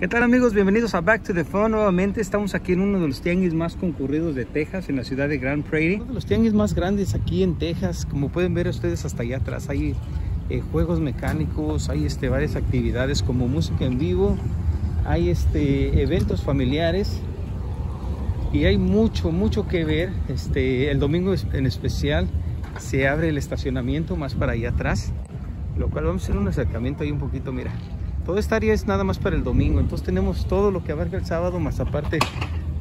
¿Qué tal amigos? Bienvenidos a Back to the Fun. Nuevamente estamos aquí en uno de los tianguis más concurridos de Texas, en la ciudad de Grand Prairie. Uno de los tianguis más grandes aquí en Texas. Como pueden ver ustedes hasta allá atrás hay eh, juegos mecánicos, hay este, varias actividades como música en vivo, hay este, eventos familiares y hay mucho, mucho que ver. Este, el domingo en especial se abre el estacionamiento más para allá atrás, lo cual vamos a hacer un acercamiento ahí un poquito, mira. Toda esta área es nada más para el domingo, entonces tenemos todo lo que abarca el sábado, más aparte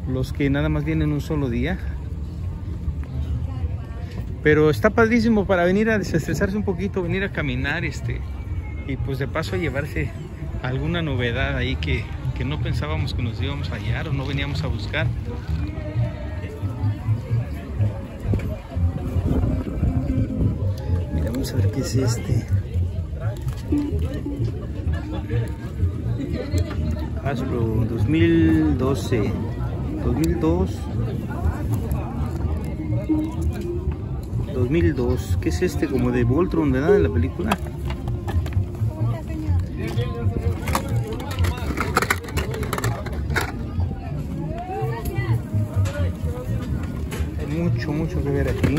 los que nada más vienen un solo día. Pero está padrísimo para venir a desestresarse un poquito, venir a caminar este, y pues de paso a llevarse alguna novedad ahí que, que no pensábamos que nos íbamos a hallar o no veníamos a buscar. Mira, vamos a ver qué es este. Hasbro 2012 2002 2002 ¿qué es este? como de Voltron ¿verdad? de la película hay mucho mucho que ver aquí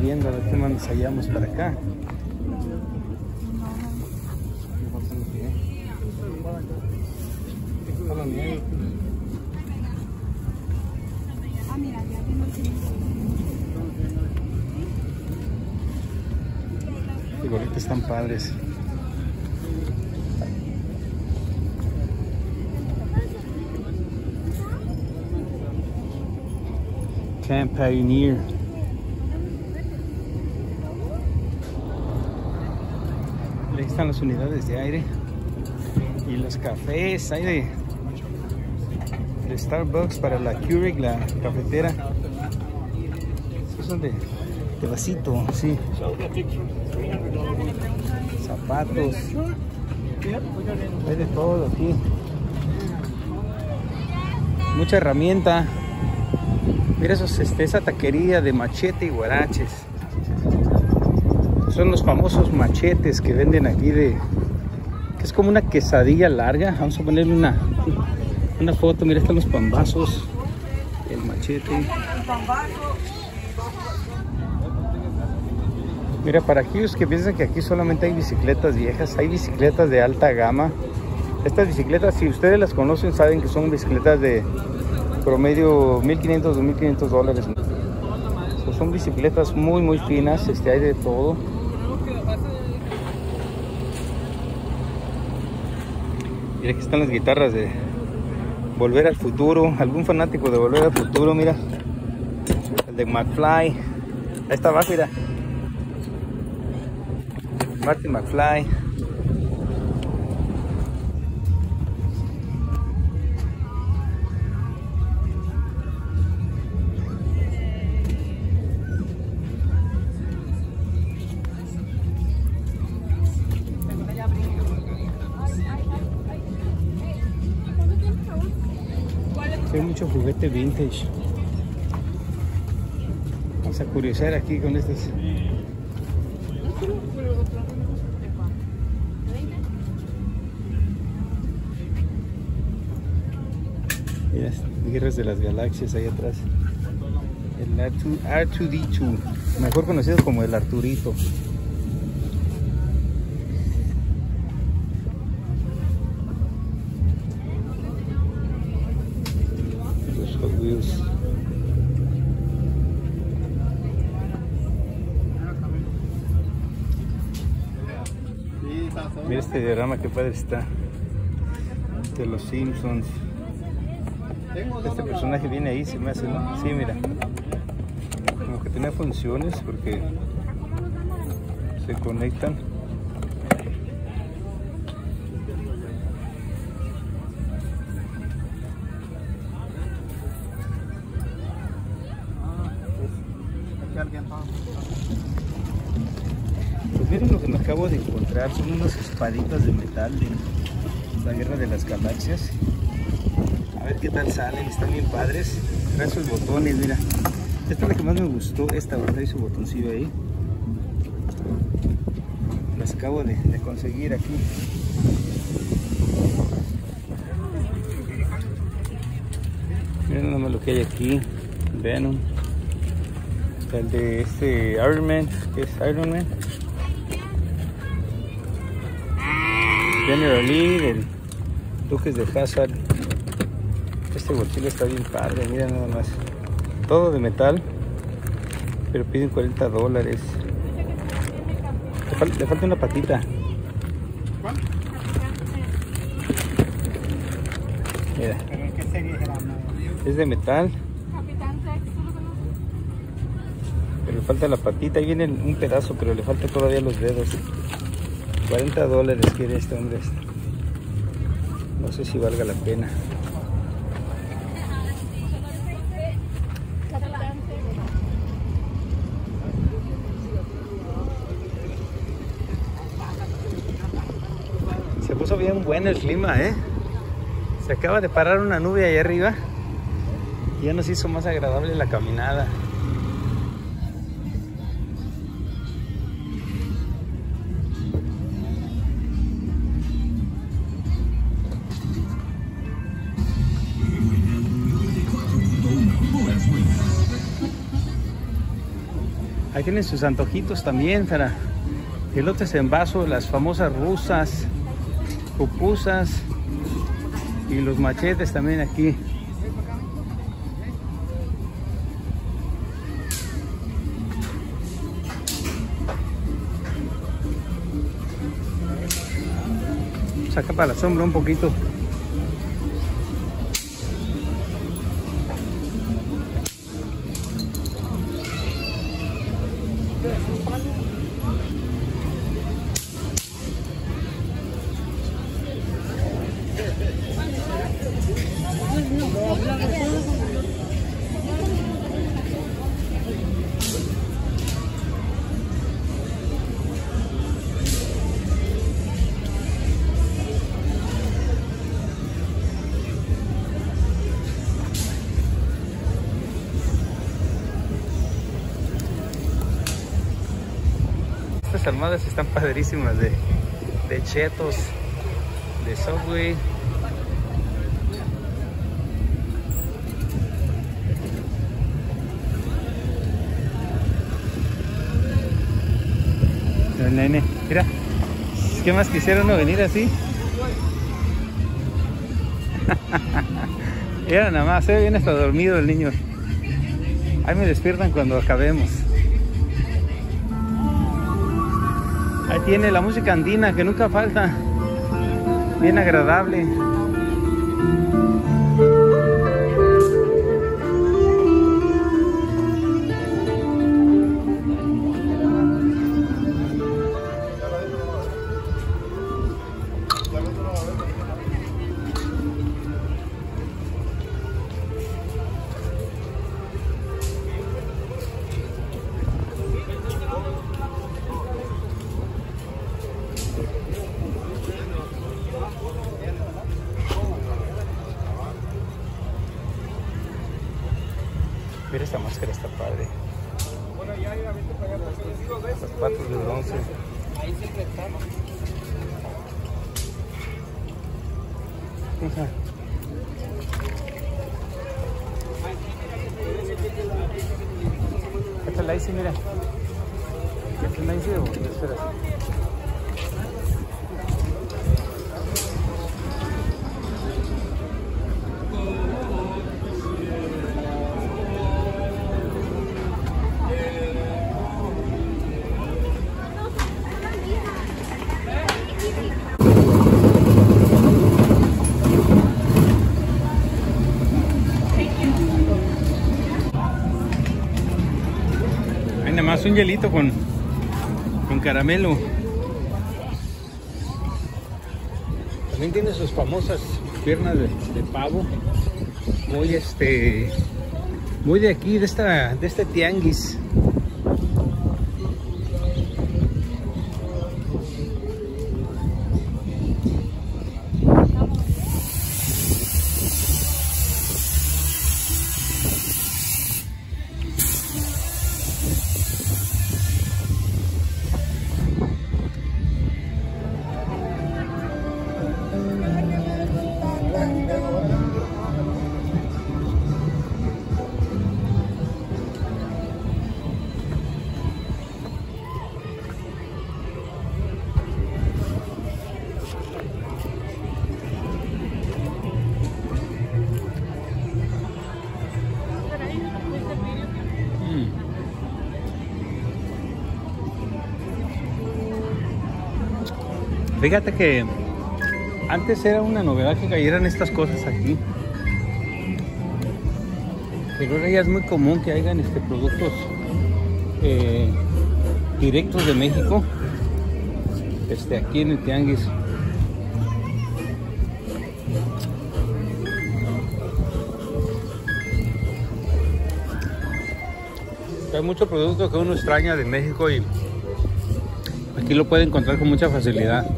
viendo a ver más nos hallamos para acá. Figuritas están padres. Camp Pioneer. Están las unidades de aire y los cafés, hay de, Starbucks para la Keurig, la cafetera. Estos son de, de vasito, sí. Zapatos. Hay de todo aquí. Mucha herramienta. Mira esos, este, esa taquería de machete y guaraches son los famosos machetes que venden aquí de que es como una quesadilla larga. Vamos a ponerle una una foto. Mira están los pambazos el machete. Mira para aquellos que piensan que aquí solamente hay bicicletas viejas hay bicicletas de alta gama. Estas bicicletas si ustedes las conocen saben que son bicicletas de promedio 1500 2500 dólares. Son bicicletas muy muy finas este hay de todo Mira, aquí están las guitarras de Volver al Futuro. Algún fanático de Volver al Futuro, mira. El de McFly. Ahí está abajo, mira. Martin McFly. Hay mucho juguete vintage. Vamos a curiosear aquí con estos. Mira, guerras de las galaxias ahí atrás. El R2D2, mejor conocido como el Arturito. Mira este diagrama que padre está. De los Simpsons. Este personaje viene ahí, se me hace, ¿no? Sí, mira. Como que tiene funciones porque se conectan. Pues miren lo que me acabo de encontrar, son unas espaditas de metal de la guerra de las galaxias. A ver qué tal salen, están bien padres. Trae sus botones, mira. Esta es la que más me gustó, esta, trae su botoncillo ahí. Las acabo de, conseguir aquí. Miren nada más lo que hay aquí. Venom. El de este Iron Man, que es Iron Man. General Lee, del Duques de Hazard. Este bolsillo está bien padre, mira nada más. Todo de metal, pero piden 40 dólares. Le, fal- le falta una patita. Mira, es de metal, falta la patita. Ahí viene un pedazo, pero le falta todavía los dedos. 40 dólares quiere este hombre. No sé si valga la pena. Se puso bien bueno el clima, ¿eh? Se acaba de parar una nube ahí arriba ya nos hizo más agradable la caminada. Ahí tienen sus antojitos también para elotes en vaso, las famosas rusas, pupusas y los machetes también aquí. Saca para la sombra un poquito. Almohadas están padrísimas de, de chetos, de Subway. Mira, ¿qué más quisiera uno venir así? Mira nada más, se ve bien hasta dormido el niño. Ahí me despiertan cuando acabemos. Ahí tiene la música andina que nunca falta. Bien agradable. Esta máscara, está padre. Las patas de bronce. Ajá. Esta la hice, mira. Esta la hice o un hielito con, con caramelo. También tiene sus famosas piernas de, de pavo. Muy este. Muy de aquí, de esta, de este tianguis. Fíjate que antes era una novedad que cayeran estas cosas aquí. Pero ahora ya es muy común que hayan este, productos eh, directos de México este, aquí en el Tianguis. Hay mucho producto que uno extraña de México y aquí lo puede encontrar con mucha facilidad.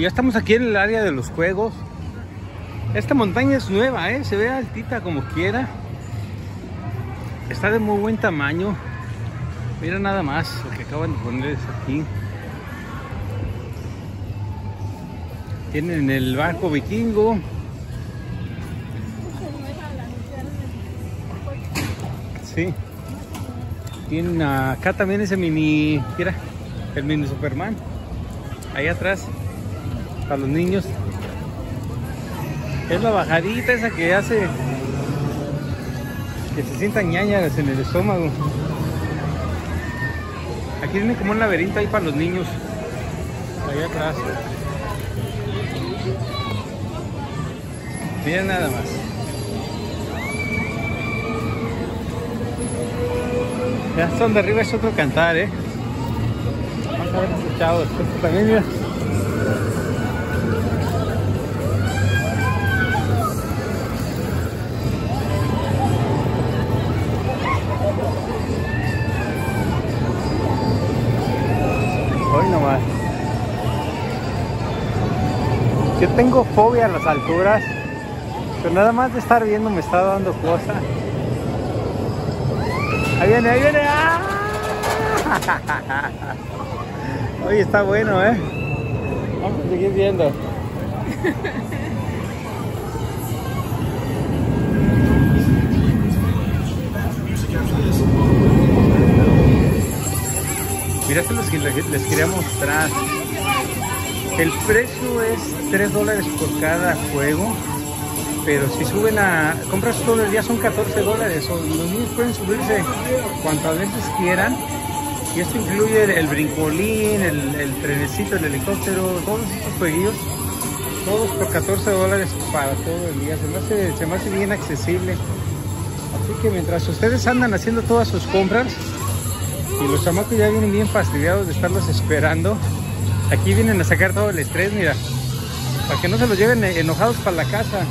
Pues ya estamos aquí en el área de los juegos. Esta montaña es nueva, ¿eh? se ve altita como quiera. Está de muy buen tamaño. Mira nada más lo que acaban de poner aquí. Tienen el barco vikingo. Sí. Tienen acá también ese mini, mira, el mini Superman. Ahí atrás para los niños. Es la bajadita esa que hace que se sientan ñañas en el estómago. Aquí tiene como un laberinto ahí para los niños. Allá atrás. Miren nada más. Ya son de arriba es otro cantar, eh. Vamos a ver escuchado. También mira. Tengo fobia a las alturas, pero nada más de estar viendo me está dando cosa. Ahí viene, ahí viene. ¡Ah! Oye, está bueno, ¿eh? Vamos a seguir viendo. Mira que les quería mostrar. El precio es 3 dólares por cada juego. Pero si suben a... Compras todo el día son 14 dólares. Los niños pueden subirse cuantas veces quieran. Y esto incluye el, el brincolín, el, el trenecito, el helicóptero, todos estos jueguillos. Todos por 14 dólares para todo el día. Se me se me hace bien accesible. Así que mientras ustedes andan haciendo todas sus compras, y los chamacos ya vienen bien fastidiados de estarlos esperando. Aquí vienen a sacar todo el estrés, mira. Para que no se los lleven enojados para la casa.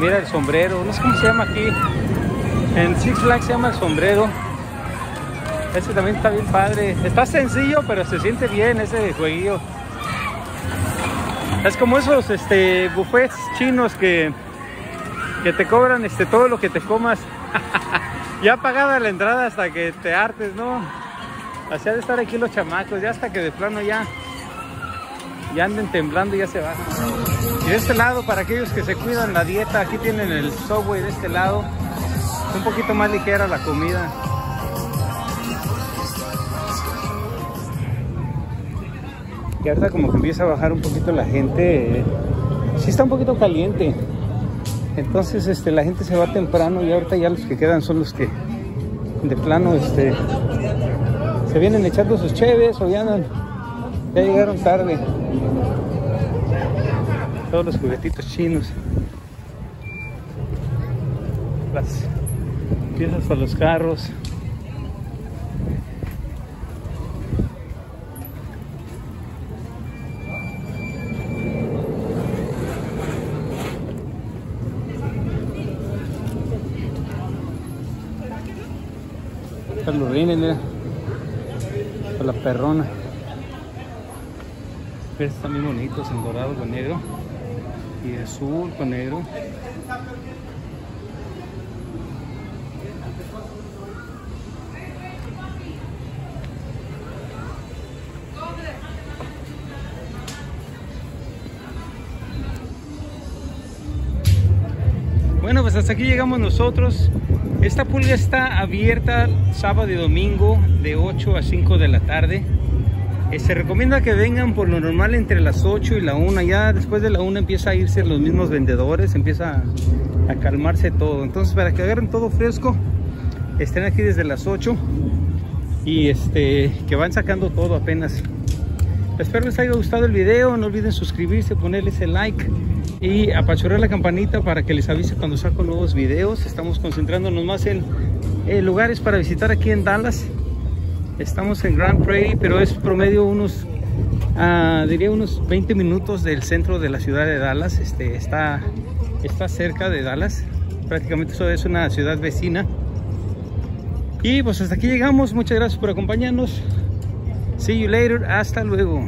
Mira el sombrero, no sé cómo se llama aquí. En Six Flags se llama el sombrero. Ese también está bien padre. Está sencillo, pero se siente bien ese jueguillo. Es como esos este, buffets chinos que, te cobran este, todo lo que te comas. ya pagada la entrada hasta que te hartes, ¿no? Así ha de estar aquí los chamacos, ya hasta que de plano ya, ya anden temblando y ya se van. De este lado, para aquellos que se cuidan la dieta, aquí tienen el Subway de este lado. Un poquito más ligera la comida. Y ahorita como que empieza a bajar un poquito la gente. sí está un poquito caliente. Entonces este, la gente se va temprano y ahorita ya los que quedan son los que de plano este, se vienen echando sus cheves o ya andan, ya llegaron tarde. Todos los juguetitos chinos. Las piezas para los carros. Para los rines, la perrona. Pero están bien bonitos en dorado con negro. Y azul con negro. Bueno, pues hasta aquí llegamos nosotros. Esta pulga está abierta sábado y domingo de 8 a 5 de la tarde. Eh, se recomienda que vengan por lo normal entre las 8 y la 1. Ya después de la 1 empieza a irse los mismos vendedores, empieza a, calmarse todo. Entonces para que agarren todo fresco, estén aquí desde las 8 y este que van sacando todo apenas. Espero les haya gustado el video, no olviden suscribirse, ponerles el like y apachurrar la campanita para que les avise cuando saco nuevos videos. Estamos concentrándonos más en lugares para visitar aquí en Dallas. Estamos en Grand Prairie, pero es promedio unos, uh, diría unos 20 minutos del centro de la ciudad de Dallas. Este, está, está cerca de Dallas. Prácticamente eso es una ciudad vecina. Y pues hasta aquí llegamos. Muchas gracias por acompañarnos. See you later. Hasta luego.